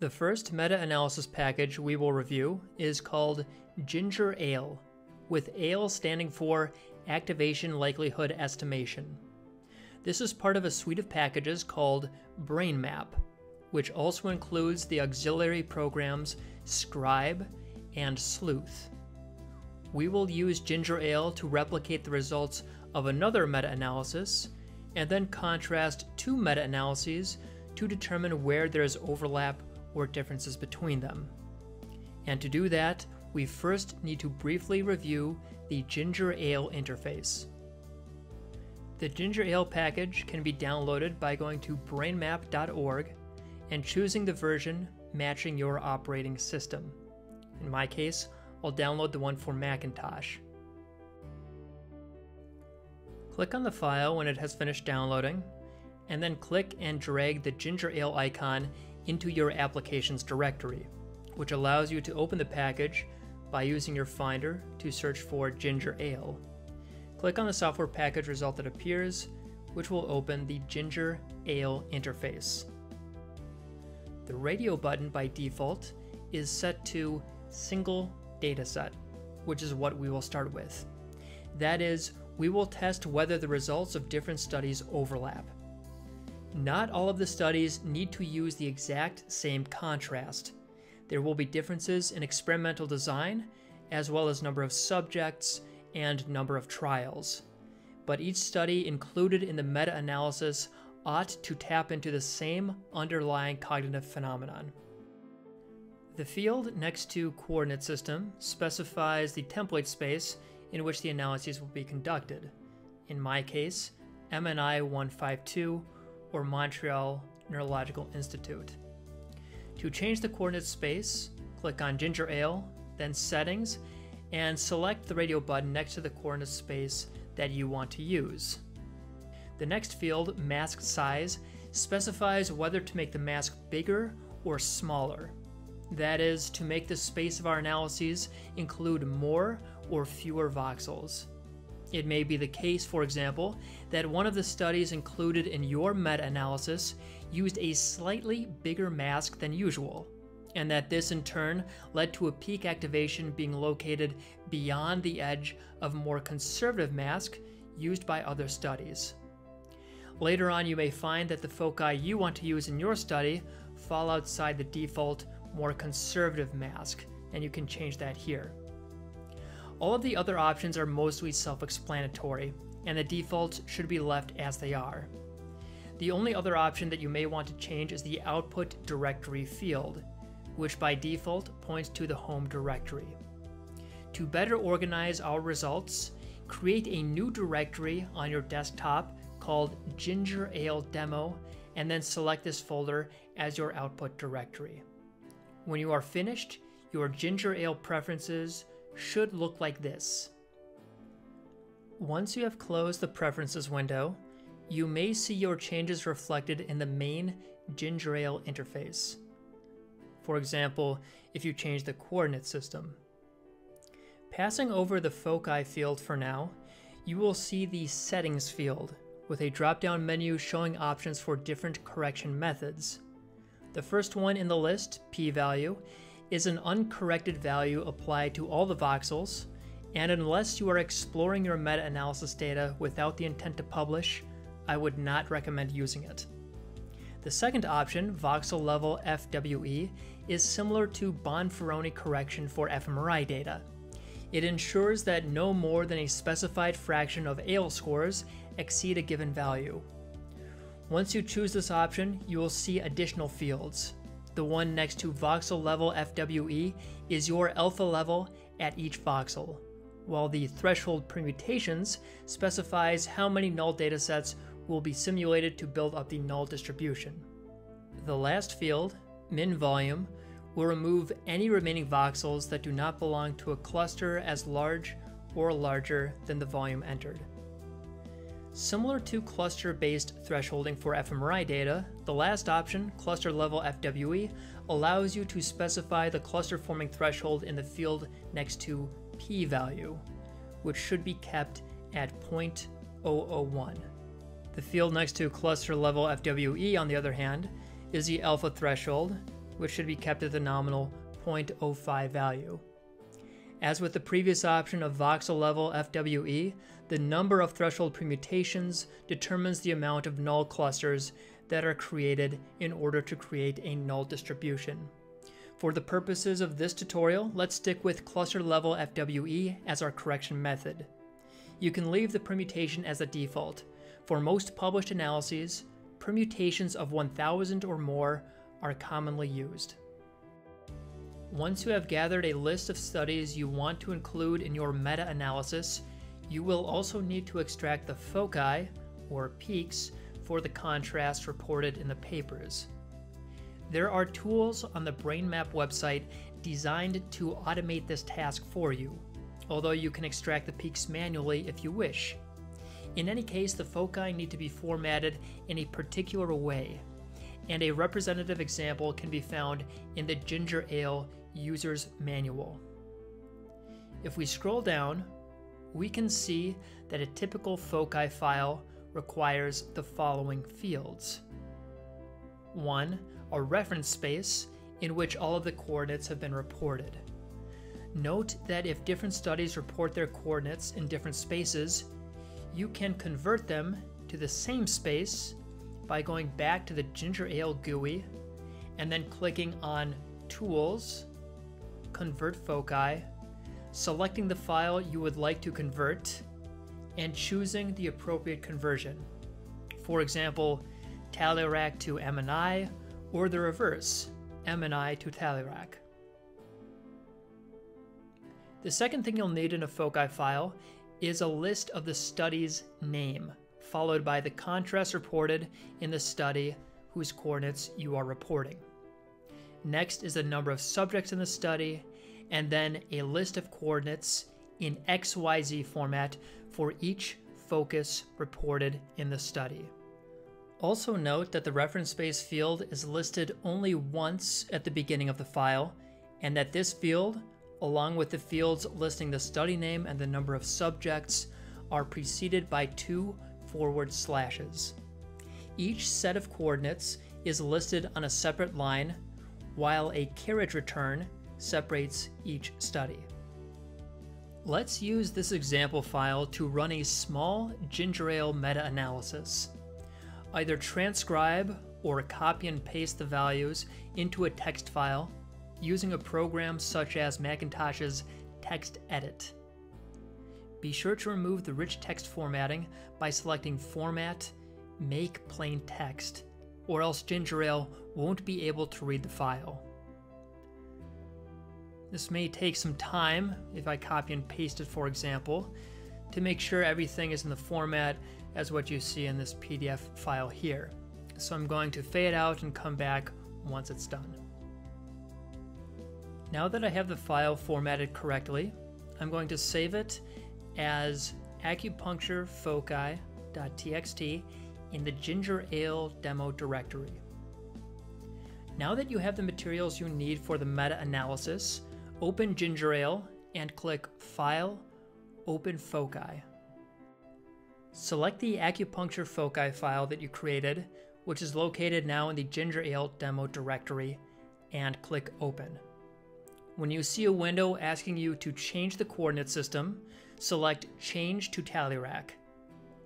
The first meta-analysis package we will review is called GingerALE, with ALE standing for Activation Likelihood Estimation. This is part of a suite of packages called BrainMap, which also includes the auxiliary programs Scribe and Sleuth. We will use GingerALE to replicate the results of another meta-analysis, and then contrast two meta-analyses to determine where there is overlap or differences between them. And to do that, we first need to briefly review the GingerALE interface. The GingerALE package can be downloaded by going to brainmap.org and choosing the version matching your operating system. In my case, I'll download the one for Macintosh. Click on the file when it has finished downloading, and then click and drag the GingerALE icon into your applications directory, which allows you to open the package by using your Finder to search for GingerALE. Click on the software package result that appears, which will open the Ginger Ale interface. The radio button by default is set to Single Dataset, which is what we will start with. That is, we will test whether the results of different studies overlap. Not all of the studies need to use the exact same contrast. There will be differences in experimental design, as well as number of subjects and number of trials. But each study included in the meta analysis ought to tap into the same underlying cognitive phenomenon. The field next to coordinate system specifies the template space in which the analyses will be conducted. In my case, MNI 152 or Montreal Neurological Institute. To change the coordinate space, click on GingerALE, then Settings, and select the radio button next to the coordinate space that you want to use. The next field, Mask Size, specifies whether to make the mask bigger or smaller. That is, to make the space of our analyses include more or fewer voxels. It may be the case, for example, that one of the studies included in your meta analysis used a slightly bigger mask than usual, and that this in turn led to a peak activation being located beyond the edge of a more conservative mask used by other studies. Later on, you may find that the foci you want to use in your study fall outside the default, more conservative mask, and you can change that here. All of the other options are mostly self-explanatory, and the defaults should be left as they are. The only other option that you may want to change is the output directory field, which by default points to the home directory. To better organize our results, create a new directory on your desktop called GingerALE Demo, and then select this folder as your output directory. When you are finished, your GingerALE preferences should look like this. Once you have closed the Preferences window, you may see your changes reflected in the main GingerALE interface. For example, if you change the coordinate system. Passing over the foci field for now, you will see the Settings field, with a drop-down menu showing options for different correction methods. The first one in the list, p-value, is an uncorrected value applied to all the voxels, and unless you are exploring your meta-analysis data without the intent to publish, I would not recommend using it. The second option, voxel level FWE, is similar to Bonferroni correction for fMRI data. It ensures that no more than a specified fraction of ALE scores exceed a given value. Once you choose this option, you will see additional fields, the one next to voxel level FWE is your alpha level at each voxel, while the threshold permutations specifies how many null datasets will be simulated to build up the null distribution. The last field, min volume, will remove any remaining voxels that do not belong to a cluster as large or larger than the volume entered. Similar to cluster-based thresholding for fMRI data, the last option, cluster level FWE, allows you to specify the cluster forming threshold in the field next to p-value, which should be kept at 0.001. The field next to cluster level FWE, on the other hand, is the alpha threshold, which should be kept at the nominal 0.05 value. As with the previous option of voxel level FWE, the number of threshold permutations determines the amount of null clusters that are created in order to create a null distribution. For the purposes of this tutorial, let's stick with cluster level FWE as our correction method. You can leave the permutation as a default. For most published analyses, permutations of 1000 or more are commonly used. Once you have gathered a list of studies you want to include in your meta-analysis, you will also need to extract the foci, or peaks, for the contrast reported in the papers. There are tools on the BrainMap website designed to automate this task for you, although you can extract the peaks manually if you wish. In any case, the foci need to be formatted in a particular way, and a representative example can be found in the GingerALE User's Manual. If we scroll down, we can see that a typical foci file requires the following fields. 1. A reference space in which all of the coordinates have been reported. Note that if different studies report their coordinates in different spaces, you can convert them to the same space by going back to the GingerALE GUI and then clicking on Tools, Convert Foci, selecting the file you would like to convert, and choosing the appropriate conversion. For example, Talairach to MNI, or the reverse, MNI to Talairach. The second thing you'll need in a foci file is a list of the study's name, followed by the contrast reported in the study whose coordinates you are reporting. Next is the number of subjects in the study, and then a list of coordinates in XYZ format for each focus reported in the study. Also note that the reference space field is listed only once at the beginning of the file, and that this field along with the fields listing the study name and the number of subjects, are preceded by two forward slashes. Each set of coordinates is listed on a separate line, while a carriage return separates each study. Let's use this example file to run a small GingerALE meta-analysis. Either transcribe or copy and paste the values into a text file using a program such as Macintosh's TextEdit. Be sure to remove the rich text formatting by selecting Format, Make Plain Text, or else GingerALE won't be able to read the file. This may take some time if I copy and paste it, for example, to make sure everything is in the format as what you see in this PDF file here. So I'm going to fade out and come back once it's done. Now that I have the file formatted correctly, I'm going to save it as acupuncturefoci.txt in the GingerALE demo directory. Now that you have the materials you need for the meta-analysis, open GingerALE and click File, Open Foci. Select the acupuncture foci file that you created, which is located now in the GingerALE demo directory, and click Open. When you see a window asking you to change the coordinate system, select Change to Talairach.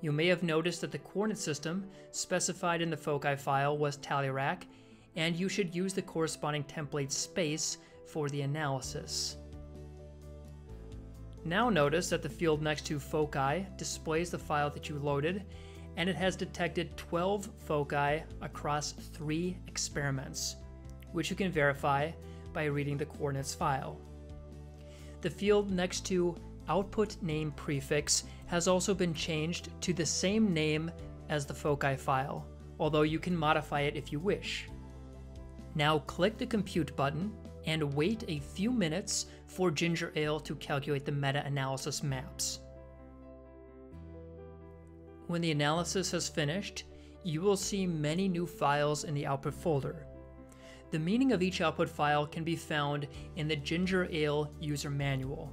You may have noticed that the coordinate system specified in the foci file was Talairach, and you should use the corresponding template space for the analysis. Now notice that the field next to foci displays the file that you loaded, and it has detected 12 foci across three experiments, which you can verify by reading the coordinates file. The field next to output name prefix has also been changed to the same name as the foci file, although you can modify it if you wish. Now click the compute button and wait a few minutes for GingerALE to calculate the meta-analysis maps. When the analysis has finished, you will see many new files in the output folder. The meaning of each output file can be found in the GingerALE user manual.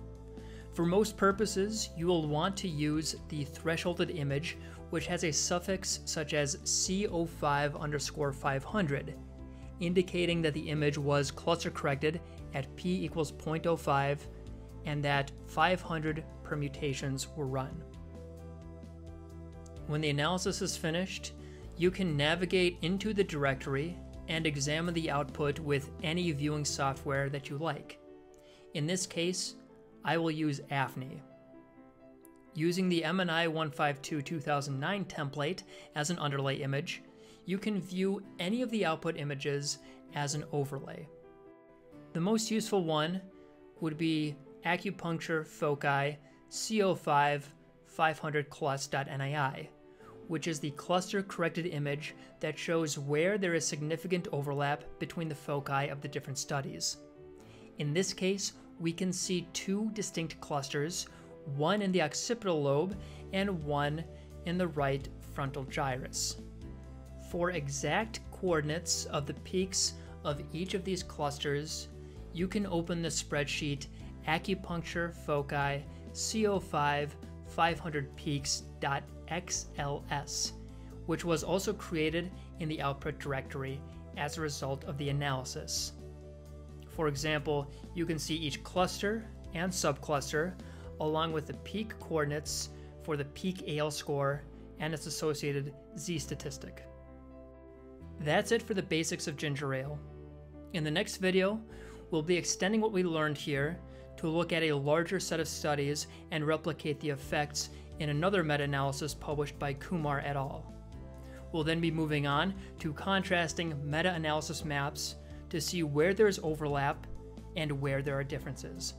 For most purposes, you will want to use the thresholded image, which has a suffix such as CO5 underscore 500, indicating that the image was cluster corrected at p equals 0.05 and that 500 permutations were run. When the analysis is finished, you can navigate into the directory and examine the output with any viewing software that you like. In this case, I will use AFNI. Using the MNI 152 2009 template as an underlay image, you can view any of the output images as an overlay. The most useful one would be acupuncture foci CO5 500 clus.nii, which is the cluster corrected image that shows where there is significant overlap between the foci of the different studies. In this case, we can see two distinct clusters, one in the occipital lobe and one in the right frontal gyrus. For exact coordinates of the peaks of each of these clusters, you can open the spreadsheet acupuncture foci CO5 500 peaks.xls, which was also created in the output directory as a result of the analysis. For example, you can see each cluster and subcluster along with the peak coordinates for the peak ALE score and its associated Z statistic. That's it for the basics of GingerALE. In the next video, we'll be extending what we learned here to look at a larger set of studies and replicate the effects in another meta-analysis published by Kumar et al. We'll then be moving on to contrasting meta-analysis maps to see where there is overlap and where there are differences.